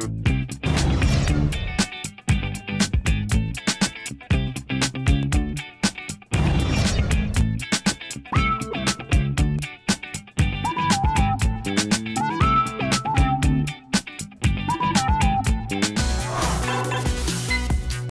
Bye.